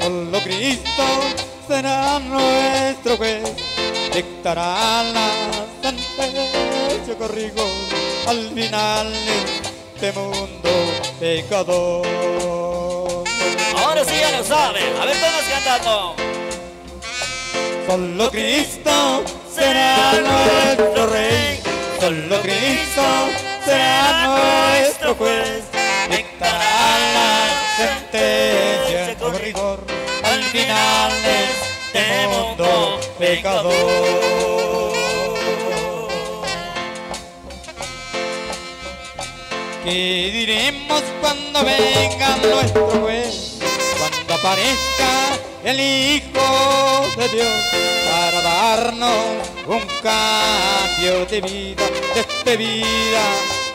Solo Cristo será nuestro juez, dictará la sentencia corrigo al final de este mundo pecador. Ahora sí ya lo saben. A ver todos cantando. Solo Cristo será nuestro Rey, solo Cristo será nuestro juez, dictará sentencia con rigor al final de este mundo pecador. ¿Qué diremos cuando venga nuestro juez? Cuando aparezca el Hijo de Dios para darnos un cambio de vida, de esta vida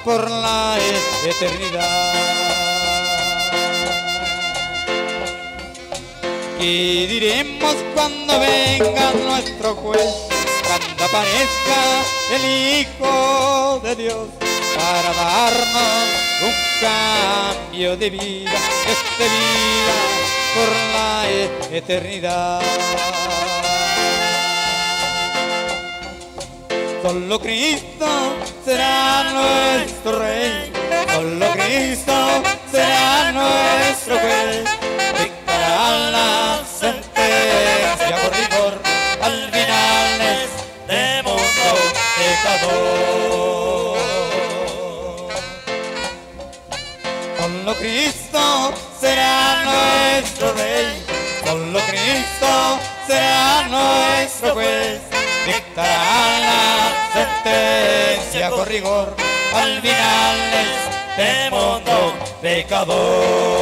por la eternidad. ¿Qué diremos cuando venga nuestro juez? Cuando aparezca el Hijo de Dios para darnos un cambio de vida, de esta vida por la e- eternidad. Solo Cristo será nuestro Rey, solo Cristo será nuestro juez, Solo Cristo será nuestro Rey, solo Cristo será nuestro juez, dictará la sentencia con rigor al final de este mundo pecador.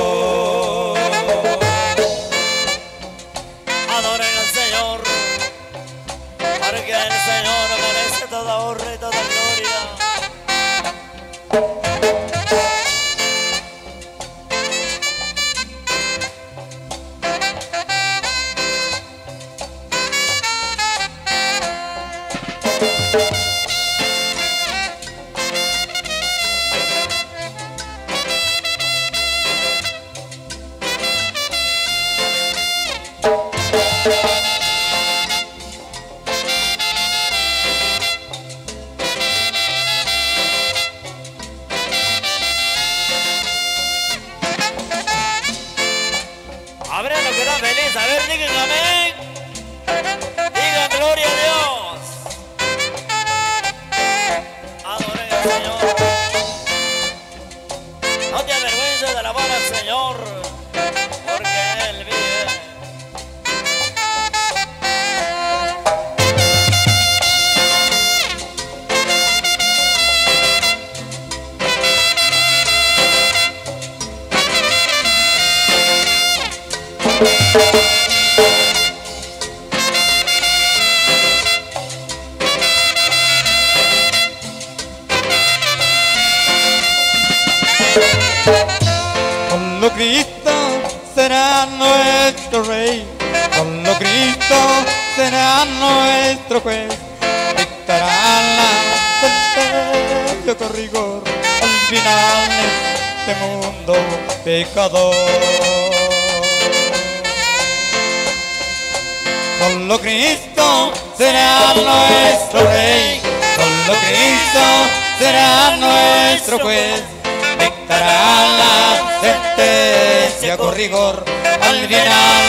A Solo Cristo será nuestro Rey, solo Cristo será nuestro juez, dictará la sentencia con rigor al final de este mundo pecador. Solo Cristo será nuestro Rey, solo Cristo será nuestro juez, dictará la sentencia con rigor al final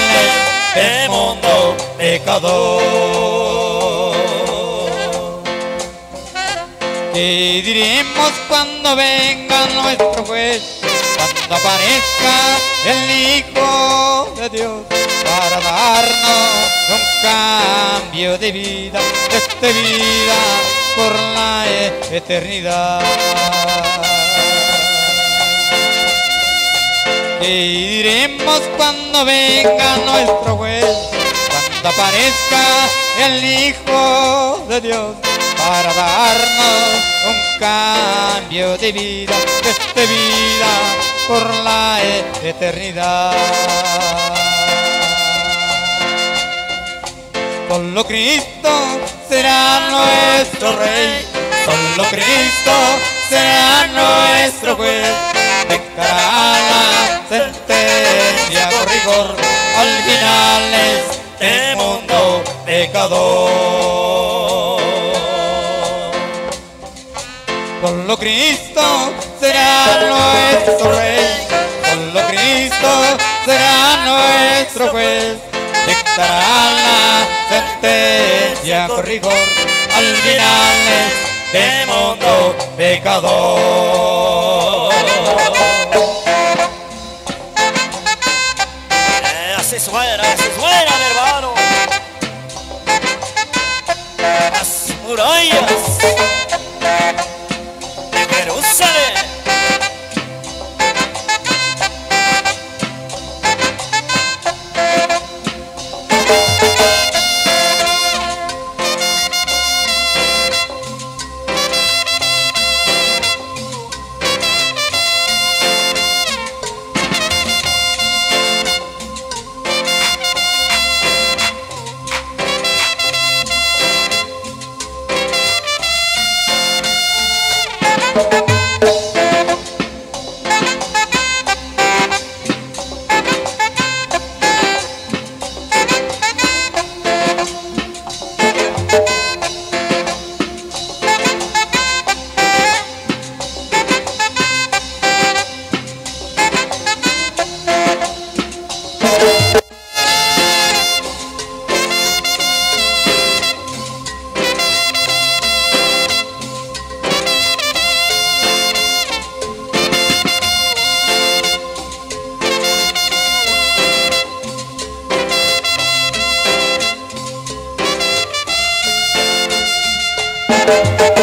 de este mundo pecador. ¿Qué diremos cuando venga nuestro juez? Cuando aparezca el Hijo de Dios para darnos un cambio de vida, de esta vida por la eternidad. ¿Qué diremos cuando venga nuestro juez? Cuando aparezca el Hijo de Dios para darnos un cambio de vida, de esta vida por la e- eternidad. Solo Cristo será nuestro Rey, solo Cristo será nuestro juez, la sentencia con rigor al pecador. Solo Cristo será nuestro Rey, solo Cristo será nuestro juez. Dictará la sentencia con rigor al final de mundo pecador. Así suena, así suena, hermano. Las murallas Música